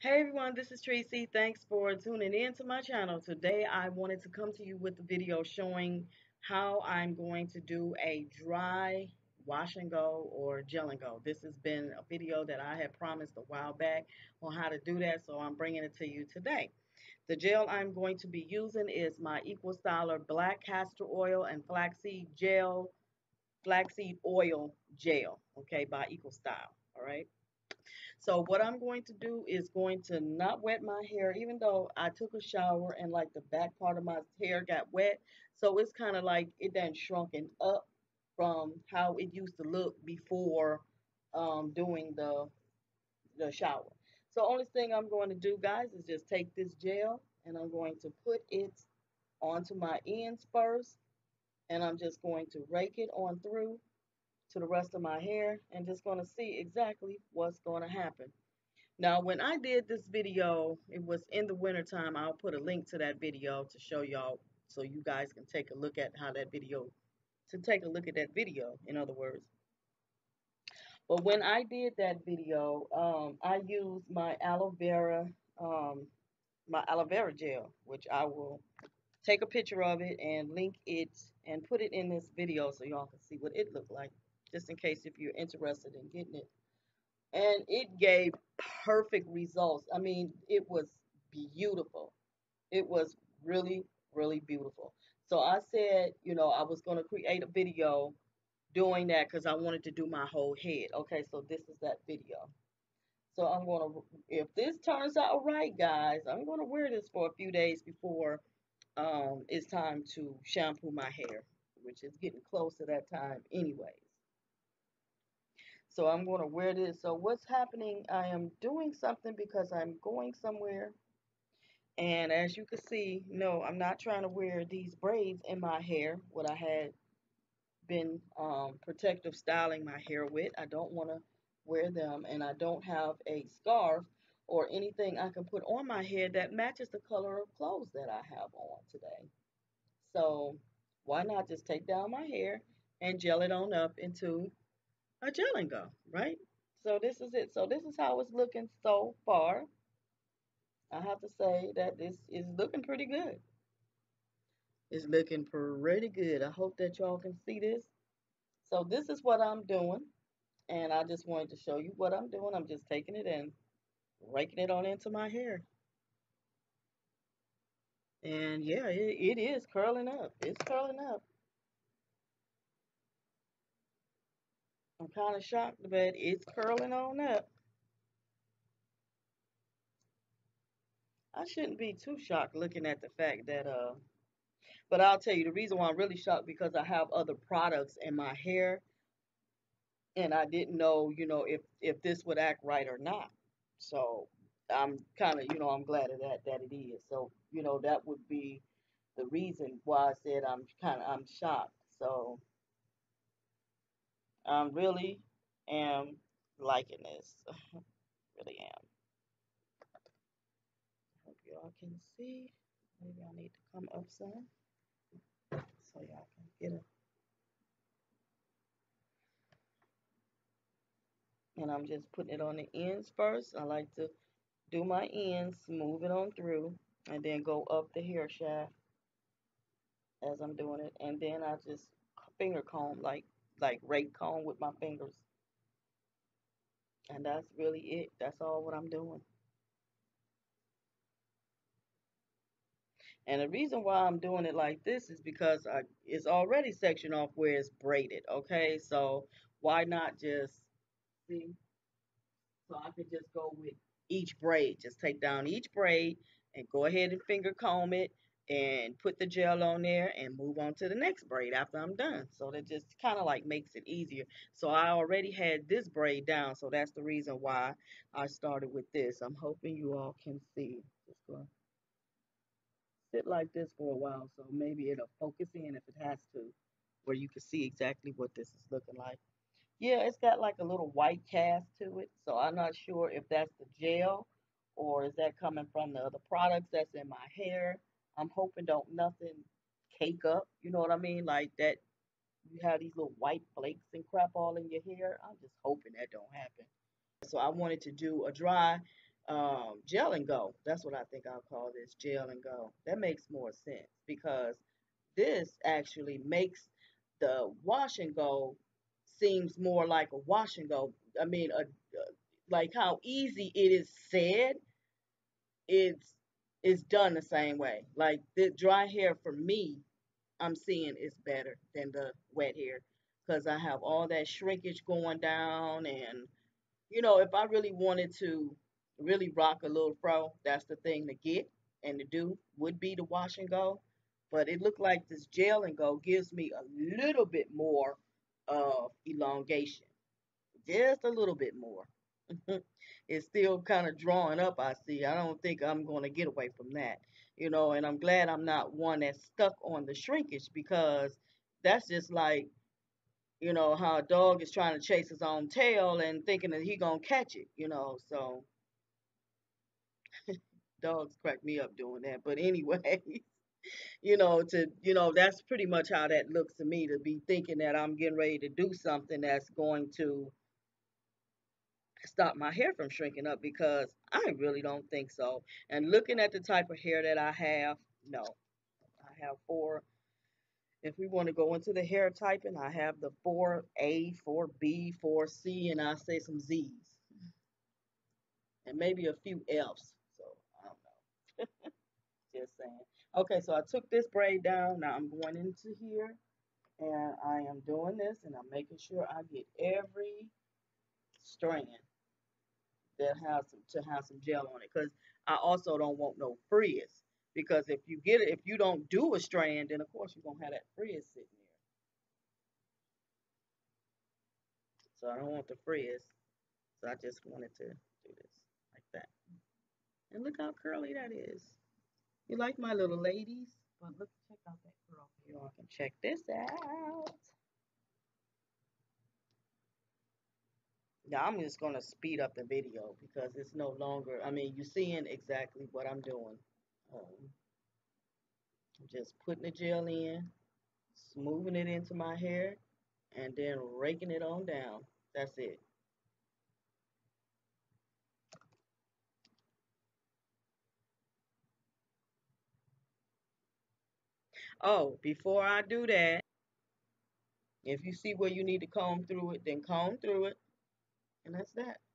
Hey everyone, this is Trecey. Thanks for tuning in to my channel. Today I wanted to come to you with a video showing how I'm going to do a dry wash and go or gel and go. This has been a video that I had promised a while back on how to do that, so I'm bringing it to you today. The gel I'm going to be using is my Eco Styler Black Castor Oil and Flaxseed Gel, Flaxseed Oil Gel, okay, by EcoStyle, all right? So what I'm going to do is going to not wet my hair, even though I took a shower and like the back part of my hair got wet. So it's kind of like it done shrunken up from how it used to look before um, doing the, the shower. So only thing I'm going to do, guys, is just take this gel and I'm going to put it onto my ends first. And I'm just going to rake it on through to the rest of my hair and just going to see exactly what's going to happen. Now, when I did this video, it was in the wintertime. I'll put a link to that video to show y'all so you guys can take a look at how that video, to take a look at that video, in other words. But when I did that video, um, I used my aloe vera, um, my aloe vera gel, which I will take a picture of it and link it and put it in this video so y'all can see what it looked like just in case if you're interested in getting it. And it gave perfect results. I mean, it was beautiful. It was really, really beautiful. So I said, you know, I was going to create a video doing that because I wanted to do my whole head. Okay, so this is that video. So I'm going to, if this turns out right, guys, I'm going to wear this for a few days before um, it's time to shampoo my hair, which is getting close to that time anyways. So I'm going to wear this. So what's happening, I am doing something because I'm going somewhere. And as you can see, no, I'm not trying to wear these braids in my hair, what I had been um, protective styling my hair with. I don't want to wear them. And I don't have a scarf or anything I can put on my head that matches the color of clothes that I have on today. So why not just take down my hair and gel it on up into a gel and go, right? So this is it. So this is how it's looking so far. I have to say that this is looking pretty good. It's looking pretty good. I hope that y'all can see this. So this is what I'm doing. And I just wanted to show you what I'm doing. I'm just taking it and raking it on into my hair. And yeah, it, it is curling up. It's curling up. I'm kind of shocked, but it's curling on up. I shouldn't be too shocked looking at the fact that, uh, but I'll tell you the reason why I'm really shocked because I have other products in my hair and I didn't know, you know, if, if this would act right or not. So I'm kind of, you know, I'm glad of that, that it is. So, you know, that would be the reason why I said I'm kind of, I'm shocked. So, I really am liking this. really am. I hope y'all can see. Maybe I need to come up some so y'all can get it. And I'm just putting it on the ends first. I like to do my ends, move it on through, and then go up the hair shaft as I'm doing it. And then I just finger comb like like rake comb with my fingers. And that's really it. That's all what I'm doing. And the reason why I'm doing it like this is because I, it's already sectioned off where it's braided, okay? So why not just, see? So I could just go with each braid. Just take down each braid and go ahead and finger comb it and put the gel on there and move on to the next braid after I'm done. So that just kind of like makes it easier. So I already had this braid down, so that's the reason why I started with this. I'm hoping you all can see. Just go sit like this for a while, so maybe it'll focus in if it has to, where you can see exactly what this is looking like. Yeah, it's got like a little white cast to it, so I'm not sure if that's the gel or is that coming from the other products that's in my hair. I'm hoping don't nothing cake up. You know what I mean? Like that you have these little white flakes and crap all in your hair. I'm just hoping that don't happen. So I wanted to do a dry um, gel and go. That's what I think I'll call this gel and go. That makes more sense because this actually makes the wash and go seems more like a wash and go. I mean, a, a, like how easy it is said, it's it's done the same way. Like the dry hair for me, I'm seeing is better than the wet hair because I have all that shrinkage going down and you know, if I really wanted to really rock a little fro, that's the thing to get and to do would be to wash and go. But it looked like this gel and go gives me a little bit more of elongation, just a little bit more. it's still kind of drawing up, I see. I don't think I'm going to get away from that, you know, and I'm glad I'm not one that's stuck on the shrinkage because that's just like you know, how a dog is trying to chase his own tail and thinking that he gonna catch it, you know. So dogs crack me up doing that. But anyway, you know, to you know, that's pretty much how that looks to me to be thinking that I'm getting ready to do something that's going to stop my hair from shrinking up because I really don't think so. And looking at the type of hair that I have, no. I have four if we want to go into the hair typing, I have the 4A, 4B, 4C, and I say some Z's. And maybe a few F's. So, I don't know. Just saying. Okay, so I took this braid down. Now I'm going into here. And I am doing this, and I'm making sure I get every strand that has some, to have some gel on it. Because I also don't want no frizz. Because if you get it, if you don't do a strand, then of course you're gonna have that frizz sitting there. So I don't want the frizz. So I just wanted to do this like that. And look how curly that is. You like my little ladies? But look, check out that curl. You all can check this out. Now I'm just gonna speed up the video because it's no longer. I mean, you're seeing exactly what I'm doing. Um, just putting the gel in, smoothing it into my hair, and then raking it on down. That's it. Oh, before I do that, if you see where you need to comb through it, then comb through it. And that's that.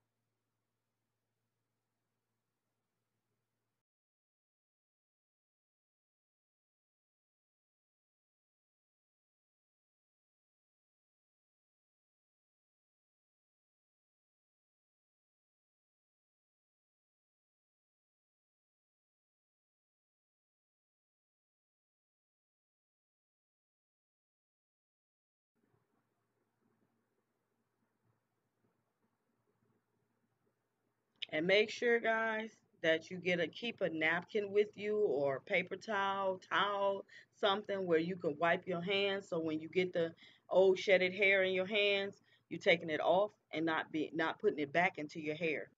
And make sure, guys, that you get a keep a napkin with you or paper towel, towel, something where you can wipe your hands. So when you get the old shedded hair in your hands, you're taking it off and not be not putting it back into your hair.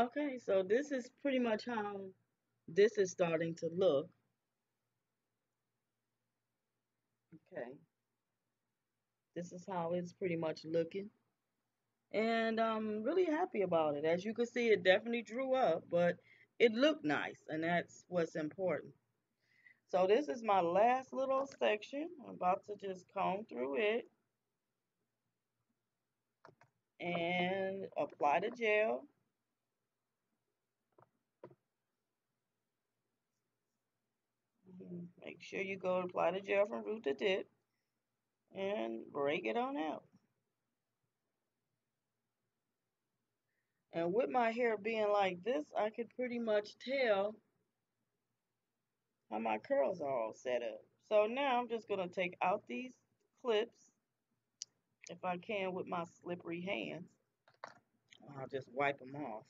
Okay, so this is pretty much how this is starting to look. Okay, this is how it's pretty much looking. And I'm really happy about it. As you can see, it definitely drew up, but it looked nice, and that's what's important. So this is my last little section. I'm about to just comb through it and apply the gel. Make sure you go apply the gel from root to tip and break it on out. And with my hair being like this, I could pretty much tell how my curls are all set up. So now I'm just going to take out these clips, if I can with my slippery hands. I'll just wipe them off.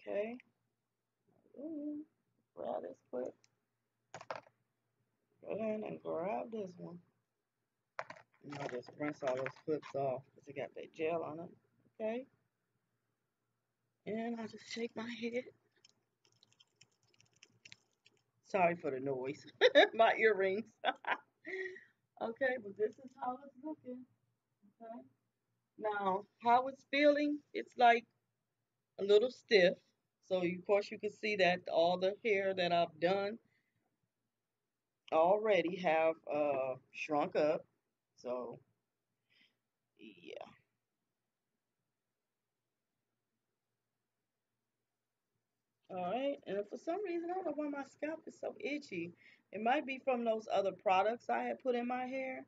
Okay. Ooh, grab this clip. Go ahead and grab this one. And I'll just rinse all those clips off because it got that gel on it. Okay. And I'll just shake my head. Sorry for the noise. my earrings. okay, but this is how it's looking. Okay. Now, how it's feeling, it's like a little stiff. So, of course, you can see that all the hair that I've done already have uh, shrunk up. So, yeah. All right. And for some reason, I don't know why my scalp is so itchy. It might be from those other products I had put in my hair.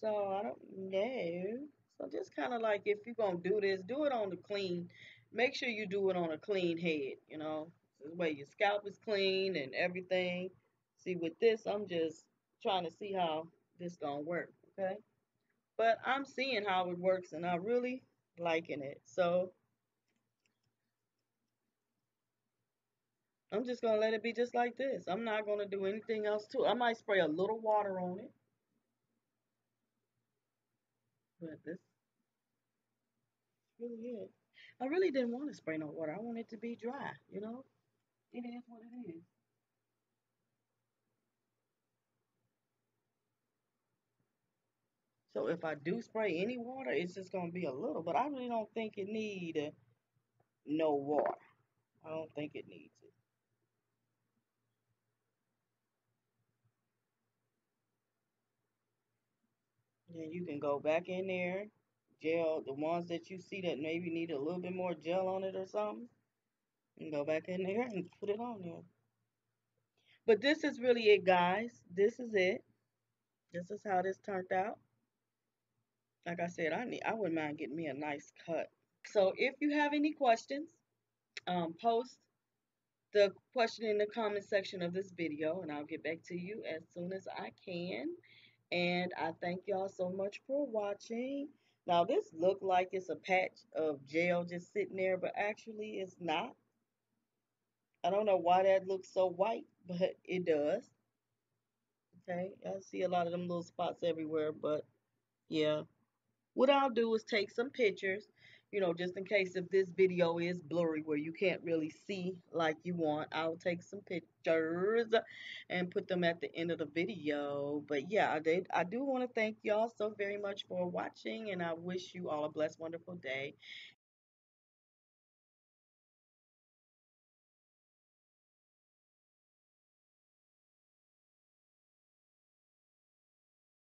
So, I don't know. So, just kind of like if you're going to do this, do it on the clean. Make sure you do it on a clean head, you know. This way your scalp is clean and everything. See, with this, I'm just trying to see how this to work, okay? But I'm seeing how it works and I'm really liking it. So, I'm just gonna let it be just like this. I'm not gonna do anything else to it. I might spray a little water on it. But this really it. I really didn't want to spray no water. I want it to be dry, you know? It is what it is. So if I do spray any water, it's just gonna be a little, but I really don't think it need no water. I don't think it needs it. Then you can go back in there, gel the ones that you see that maybe need a little bit more gel on it or something, and go back in there and put it on there. But this is really it, guys. This is it. This is how this turned out. Like I said, I need I wouldn't mind getting me a nice cut. So if you have any questions, um, post the question in the comment section of this video and I'll get back to you as soon as I can. And I thank y'all so much for watching. Now this looked like it's a patch of gel just sitting there, but actually it's not. I don't know why that looks so white, but it does. Okay, I see a lot of them little spots everywhere, but yeah. What I'll do is take some pictures, you know, just in case if this video is blurry where you can't really see like you want. I'll take some pictures and put them at the end of the video. But yeah, I did. I do want to thank y'all so very much for watching, and I wish you all a blessed, wonderful day.